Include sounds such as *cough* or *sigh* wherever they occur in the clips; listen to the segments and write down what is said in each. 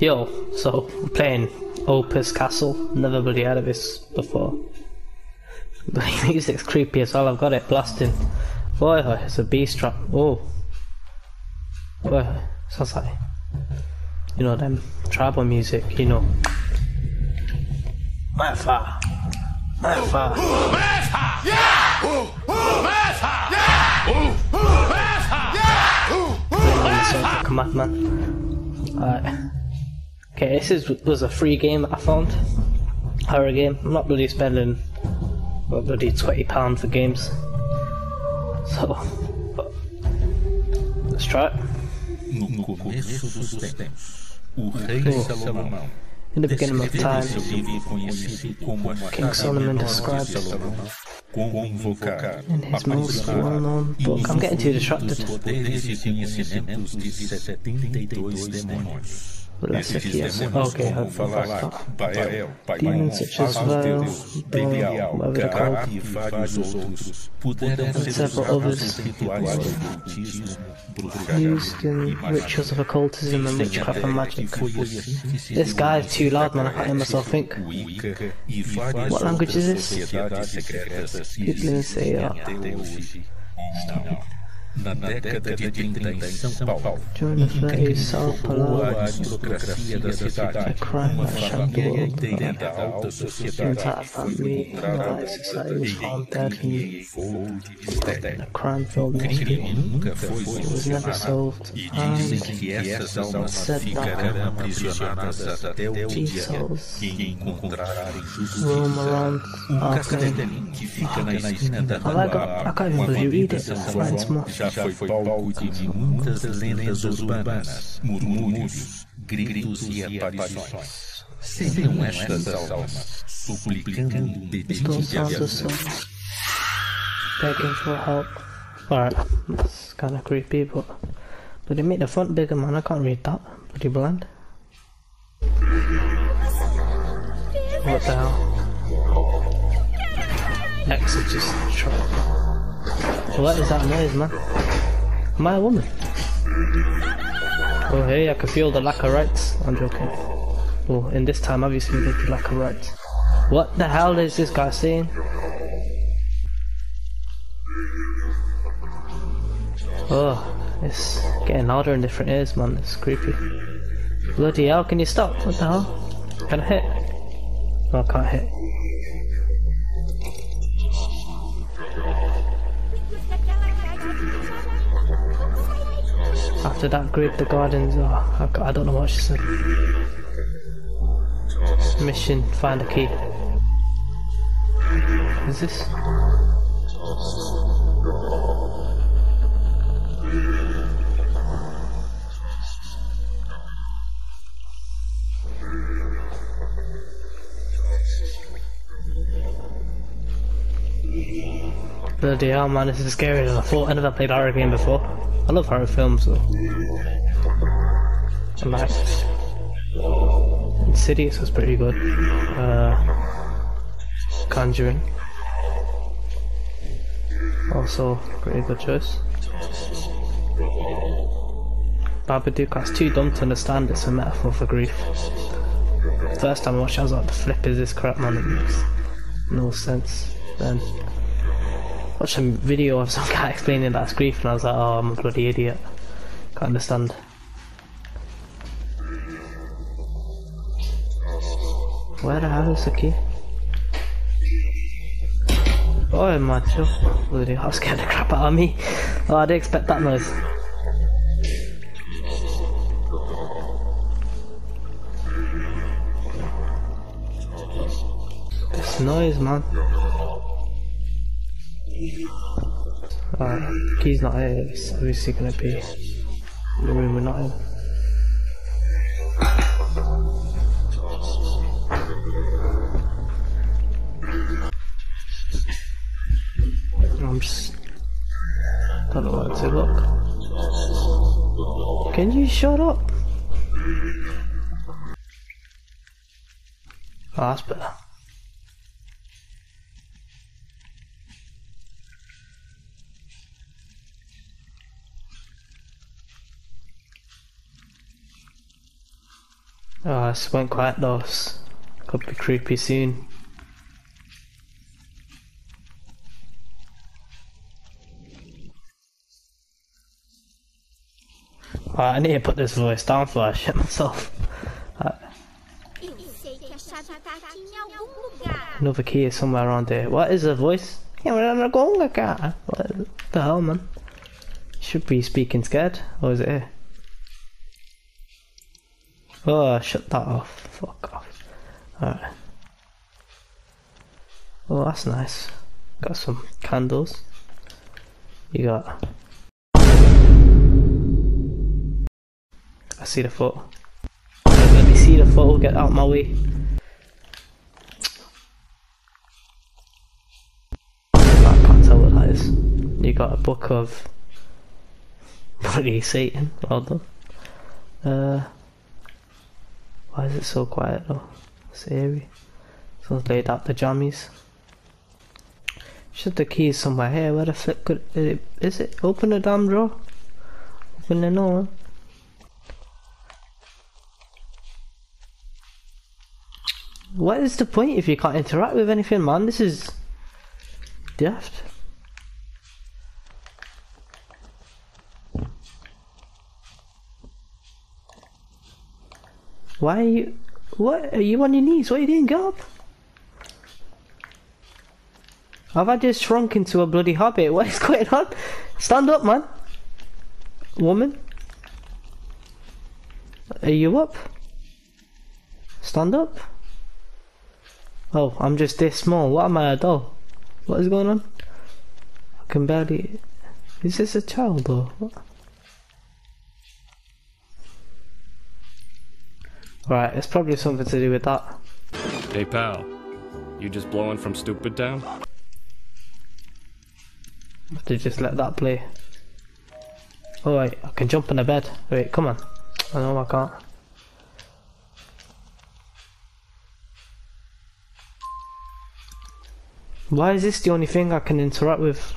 Yo, so I'm playing Opus Castle. Never really heard of this before. *laughs* The music's creepy as well. I've got it blasting. Boy, oh, it's a beast trap. Oh, boy, sounds like you know them tribal music. You know, Mafa, Mafa. Yeah. Come on, man. Alright. Okay, this is was a free game that I found. Horror game. I'm not really spending what bloody twenty pound for games. So but, let's try it. No começo dos tempos, o rei Salomão In the beginning of time, seu livro conhecido como a King Solomon describes como invocar in his most well-known book. I'm getting too distracted. Os poderes e conhecimentos de 72 demônios. But let's Esses see. Yes. demônios Okay. como I'll falar start. Bael, Demons such as Baal, Belial, whatever they're Gará called. e vários outros puderam And ser several usados others. em rituais de ocultismo, bruxaria Used in rituals of occultism and witchcraft and magic. Foi assim que se This guy is too loud, man. I can't hear myself think. Wicca e várias What language is outras this? sociedades secretas que na, na década, década de 30, em São Paulo. Paulo. Um incrível. fogo à aristocracia da cidade, uma família inteira da alta sociedade. foi encontrada e fogo de mistério. O crime nunca foi solucionado e dizem que essas almas ficarão aprisionadas até o dia que encontrarem justiça. Um castelinho que fica na esquina da rua, com a combinação já you read it. São Right, it's more. já foi palco de muitas lendas urbanas, murmúrios, gritos e aparições. Seriam estas almas suplicando um de sounds ajuda. begging for help. Alright, that's kind of creepy, but but they make the font bigger, man. I can't read that. Pretty bland. What the hell? Exorcist trap. What is that noise, man? Am I a woman? Oh, hey, I can feel the lack of rights. I'm joking. Well, in this time, obviously, there's the lack of rights. What the hell is this guy saying? Oh, it's getting louder in different ears, man. It's creepy. Bloody hell, can you stop? What the hell? Can I hit? No, I can't hit. After that, group, the gardens. Oh, I, I don't know what she said. Mission: find a key. Is this? Bloody hell, man, this is scarier than I thought. I never played horror game before. I love horror films, though. And like, Insidious was pretty good. Uh, Conjuring. Also, pretty good choice. Babadook, I was too dumb to understand it's a metaphor for grief. First time I watched it, I was like, the flip is this crap, man? It makes no sense. Then, watched a video of some *laughs* guy explaining that's grief, and I was like, oh, I'm a bloody idiot. Can't understand. Where the hell is the key? Oh, macho. Bloody, that scared the crap out of me. Oh, I didn't expect that noise. This noise, man. Alright, key's not here. It's obviously gonna be the room we're not in. I'm just. don't know what to look. Can you shut up? Oh, that's better. Went though. It's Could be creepy soon. Alright, I need to put this voice down before I shit myself. Lugar. another key is somewhere around here. What is the voice? What the hell, man? Should be speaking scared. Or is it here? Oh, shut that off. Fuck off. Alright. Oh, that's nice. Got some candles. You got. I see the foot. Let me see the photo, get out my way. I can't tell what that is. You got a book of *laughs* bloody Satan. Well done. Uh, why is it so quiet though? It's eerie. Someone's laid out the jammies. Should the keys somewhere here? Where the flip could is it? Is it? Open the damn drawer. Open the door. What is the point if you can't interact with anything, man? This is daft. Why are you? What are you on your knees? What are you doing? Get up! Have I just shrunk into a bloody hobbit? What is going on? Stand up, man. Woman. Are you up? Stand up. Oh, I'm just this small. What am I, a doll? What is going on? I can barely. Is this a child or what? Right, it's probably something to do with that. Hey pal, you just blowing from Stupid Town? Have to just let that play. Oh wait, I can jump in the bed. Wait, come on. I know I can't. Why is this the only thing I can interact with?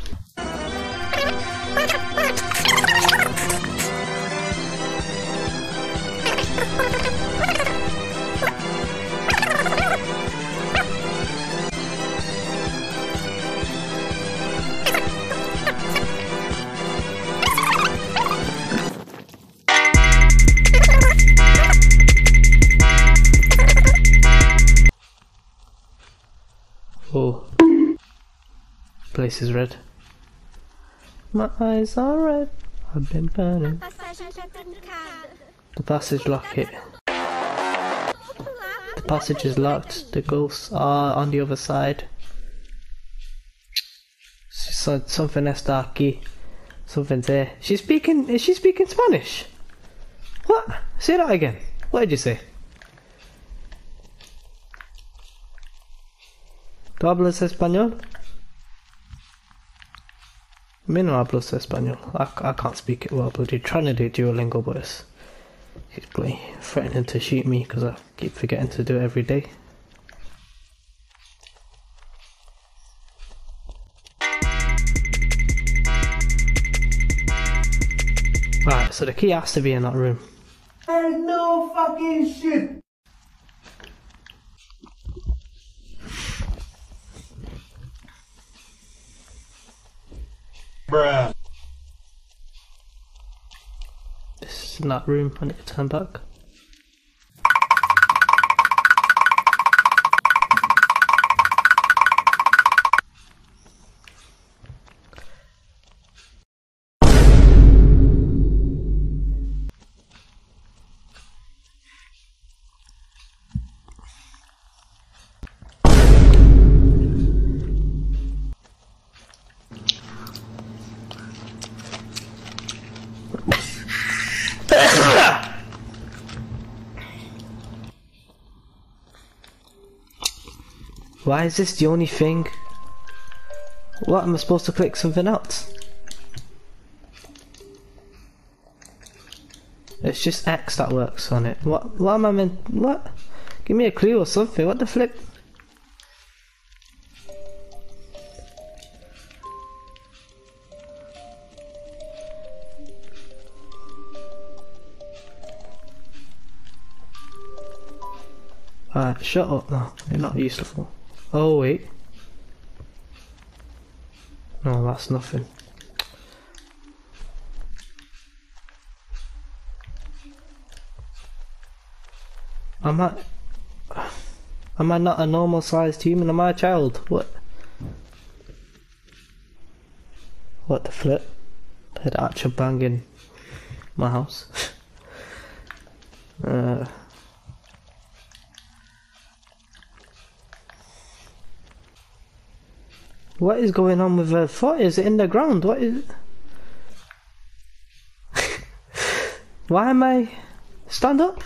Oh. Place is red. My eyes are red. I've been burning. Passagem tá trancada. The passage lock it. The passage is locked. The ghosts are on the other side. Said something that's darky. Something's there. She's speaking. Is she speaking Spanish? What? Say that again. What did you say? ¿Tú hablas español? Me no hablo español. I, I can't speak it well, bloody trying to do Duolingo, but it's, he's threatening to shoot me because I keep forgetting to do it every day. Right, so the key has to be in that room. There's no fucking shit. Bruh. This is that room. I need to turn back. Why is this the only thing? What am I supposed to click something else? It's just X that works on it. What? What am I meant? What? Give me a clue or something. What the flip? Alright, shut up now. You're not useful. Oh, wait. No, that's nothing. Am I... Am I not a normal sized human? Am I a child? What? What the flip? Had actual banging my house. *laughs* uh... What is going on with her foot? Is it in the ground? What is? *laughs* Why am I... Stand up?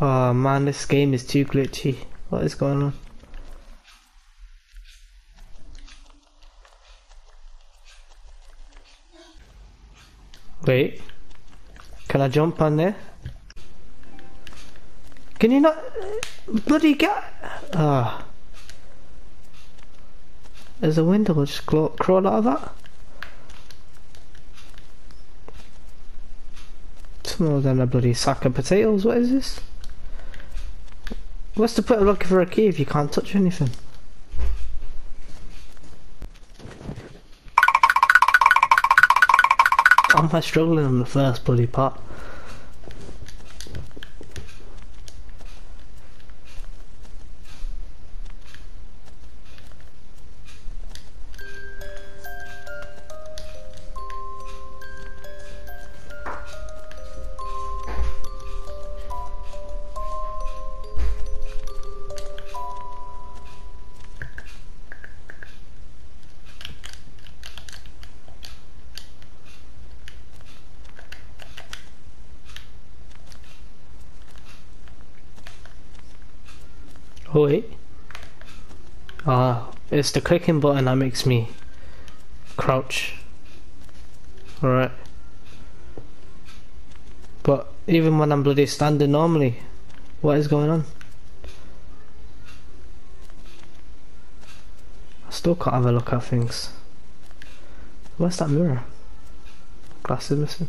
Oh man, this game is too glitchy. What is going on? Wait. Can I jump on there? Can you not... Bloody get... Ah. There's a window, just crawl, crawl out of that. It's more than a bloody sack of potatoes, what is this? What's the point of looking for a key if you can't touch anything? Am I struggling on the first bloody part? Oh wait. Ah, it's the clicking button that makes me crouch. Alright. But even when I'm bloody standing normally, what is going on? I still can't have a look at things. Where's that mirror? Glasses missing.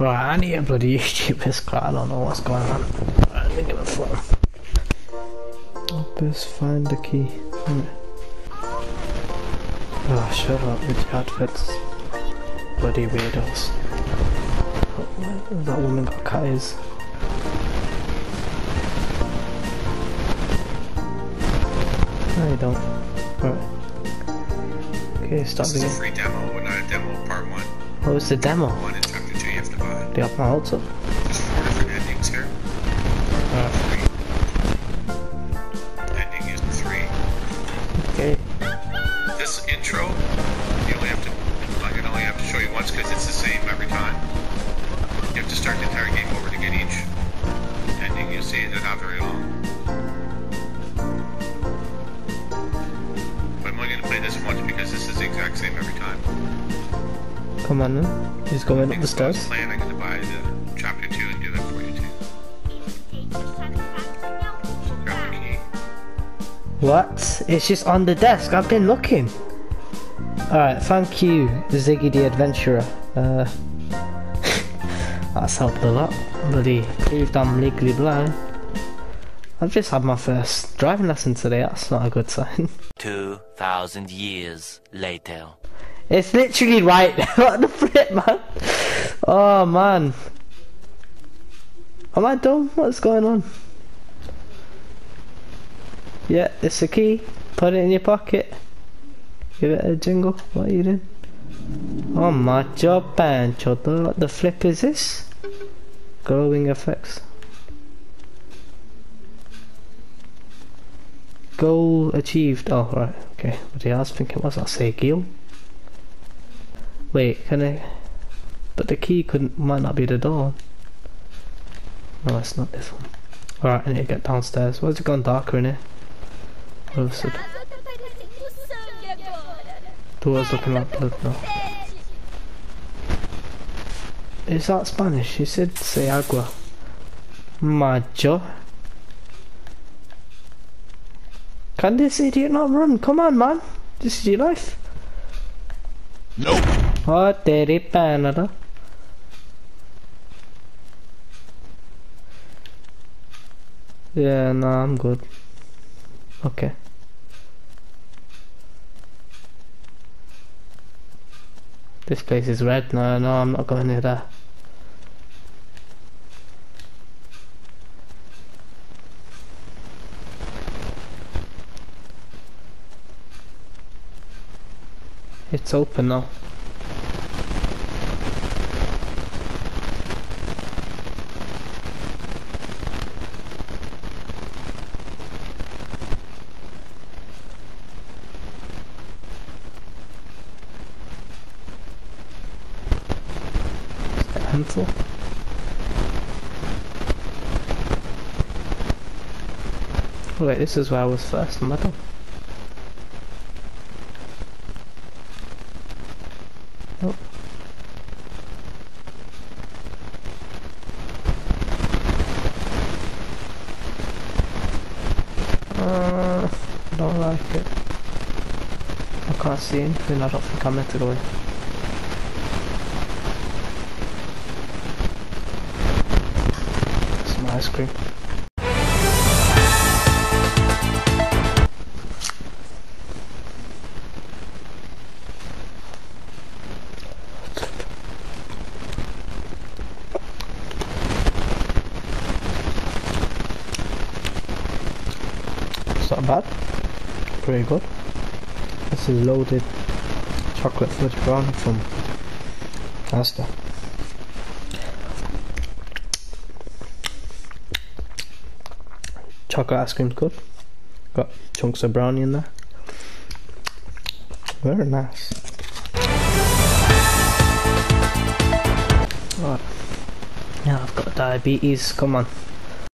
Right, I need a bloody YouTube *laughs* this I don't know what's going on. Right, let me get my phone. Best find the key. Right. Oh, ah, shut up with your outfits. Bloody weirdos. Oh, that woman got cut his. No, you don't. Right. Okay, stop This is a free demo, not a demo part one. Oh, what was the demo. One and chapter two you have to buy. They got my ults up. There's four different endings here. Uh. Alright, Ending is three. okay. This intro, you only have to, I can only have to show you once because it's the same every time. You have to start the entire game over to get each ending. You'll see they're not very long. But I'm only going to play this once because this is the exact same every time. Come on then. He's going up the stairs. plan, What? It's just on the desk. I've been looking. Alright, thank you, Ziggy the Adventurer. Uh, *laughs* that's helped a lot. Bloody proved I'm legally blind. I've just had my first driving lesson today. That's not a good sign. *laughs* 2,000 years later. It's literally right there. *laughs* what the flip, man? Oh, man. Am I dumb? What's going on? Yeah, it's a key. Put it in your pocket. Give it a jingle. What are you doing? Oh my job, Pancho. What the flip is this? Glowing effects. Goal achieved. Oh, right. Okay. Yeah, I was thinking, what's that say? Gil? Wait, can I? But the key couldn't. Might not be the door. No, it's not this one. Alright, I need to get downstairs. Why's it gone darker in here? Öldürsün. Doors looking like blood now. Is that Spanish? He said say agua. Macho. Can this idiot not run? Come on, man. This is your life. Nope. Oh, daddy, Canada. Yeah, no, nah, I'm good. Okay. This place is red. No, no, I'm not going near there. It's open now. Is that handful? Oh, Wait, this is where I was first, metal. Oh. Uh, I don't like it. I can't see anything, I don't think I meant to go in. Pretty good. This is loaded chocolate fudge brownie from Asda. Chocolate ice cream's good. Got chunks of brownie in there. Very nice. Right. Yeah, I've got diabetes. Come on.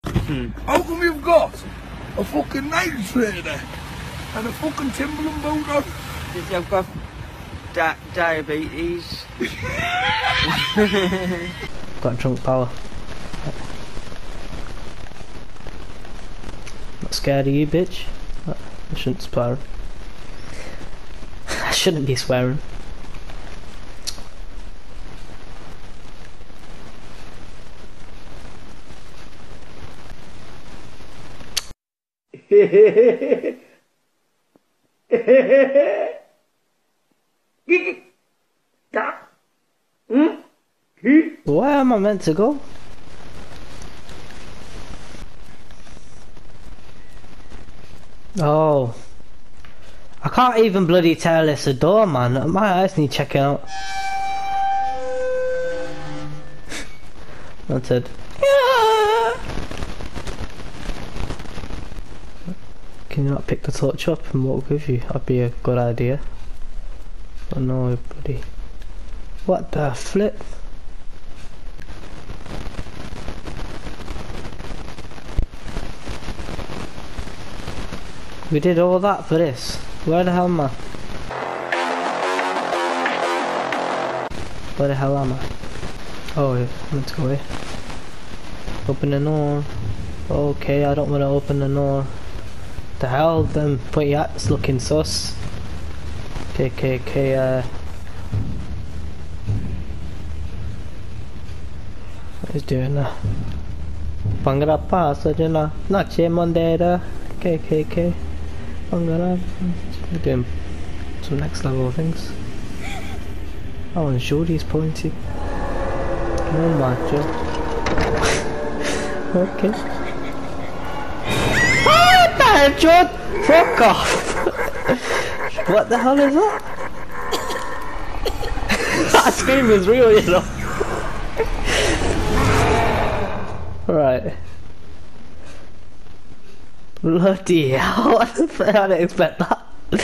Hmm. How come you've got a fucking Nike trainer and a fucking Timberland boot on? I've got di- diabetes. *laughs* Got drunk power. Not scared of you, bitch. I shouldn't swear. *laughs* I shouldn't be swearing. *laughs* Where am I meant to go? Oh. I can't even bloody tell it's a door, man. My eyes need checking out. *laughs* That's it. Can you not pick the torch up and walk with you? That'd be a good idea. But no, buddy. What the flip? We did all that for this. Where the hell am I? Where the hell am I? Oh, let's go. Open the door. Okay, I don't want to open the door. The hell, them pointy hats looking sus. KKK, uh... What is doing that? Bangara passa de na Nache Mondera KKK Bangara We're doing some next level things. Oh and Jordy's pointy. No macho. *laughs* Okay What the? Fuck off What the hell is that? *laughs* that scream is real you know Right. Bloody hell, *laughs* I didn't expect that. I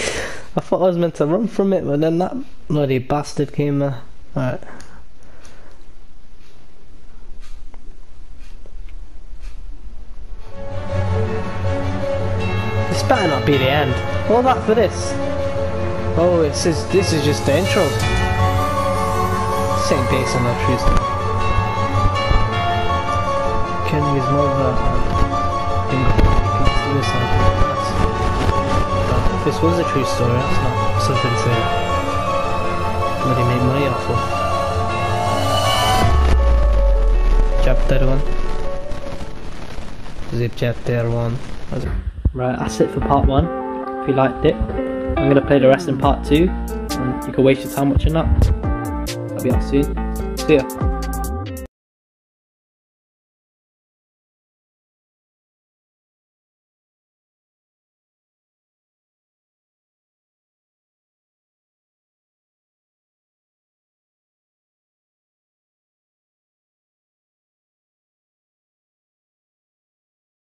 thought I was meant to run from it, but then that bloody bastard came there. Alright. Better not be the end. All that for this. Oh, it says this is just the intro. Same mother and being commit suicide. That's, but if this was a true story, that's not something to really make money off of. Chapter 1 Zip chapter 1 Right, that's it for part 1. If you liked it, I'm to play the rest in part 2 and you can waste your time watching that. I'll be out soon. See ya.